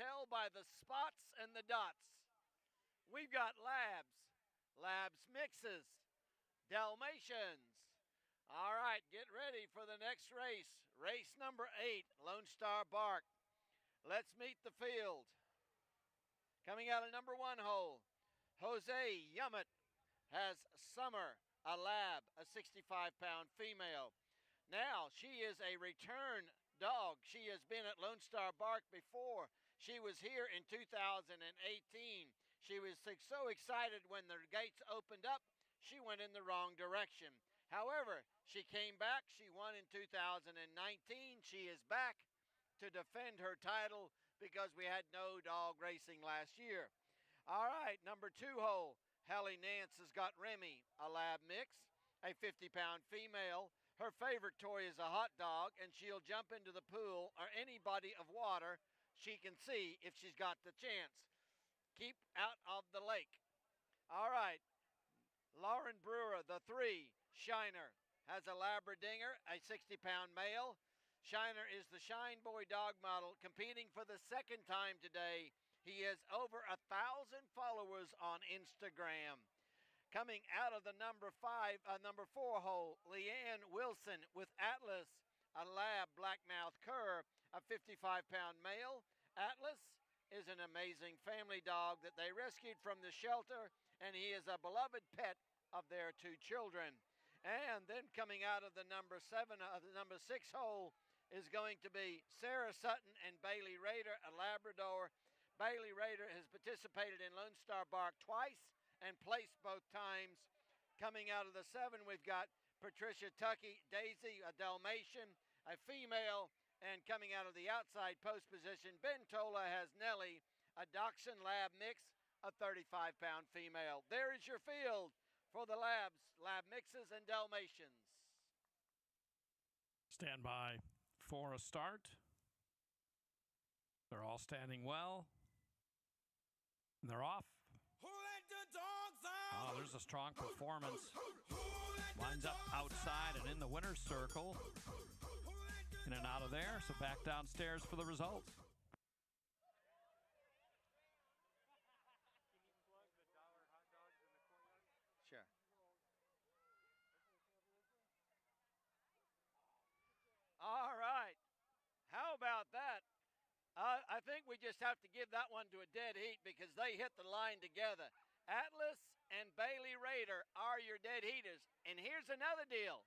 tell by the spots and the dots. We've got labs, labs mixes, Dalmatians. All right, get ready for the next race. Race number eight, Lone Star Bark. Let's meet the field. Coming out of number one hole, Jose Yummit has Summer, a lab, a 65 pound female. Now, she is a return dog. She has been at Lone Star Bark before. She was here in 2018. She was so excited when the gates opened up, she went in the wrong direction. However, she came back. She won in 2019. She is back to defend her title because we had no dog racing last year. All right, number two hole. Hallie Nance has got Remy, a lab mix, a 50 pound female. Her favorite toy is a hot dog, and she'll jump into the pool or any body of water she can see if she's got the chance. Keep out of the lake. All right. Lauren Brewer, the three, Shiner, has a Labradoodle, a 60 pound male. Shiner is the Shine Boy dog model competing for the second time today. He has over a thousand followers on Instagram. Coming out of the number five, uh, number four hole, Leanne Wilson with Atlas, a lab blackmouth cur, a 55 pound male. Atlas is an amazing family dog that they rescued from the shelter, and he is a beloved pet of their two children. And then coming out of the number seven, uh, the number six hole, is going to be Sarah Sutton and Bailey Raider, a Labrador. Bailey Raider has participated in Lone Star Bark twice and placed both times. Coming out of the seven, we've got Patricia Tucky, Daisy, a Dalmatian, a female, and coming out of the outside post position, Ben Tola has Nellie, a Dachshund Lab mix, a 35 pound female. There is your field for the labs, lab mixes, and Dalmatians. Stand by for a start. They're all standing well. And they're off. Oh, there's a strong performance. Lines up outside and in the winner's circle. In and out of there, so back downstairs for the results. Sure. All right. How about that? Uh, I think we just have to give that one to a dead heat because they hit the line together. Atlas are your dead heaters. And here's another deal.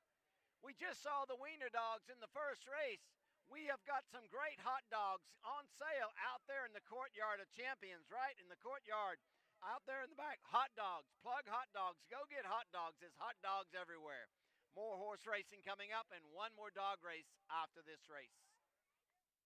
We just saw the Wiener dogs in the first race. We have got some great hot dogs on sale out there in the courtyard of champions, right? In the courtyard, out there in the back. Hot dogs, plug hot dogs. Go get hot dogs. There's hot dogs everywhere. More horse racing coming up and one more dog race after this race.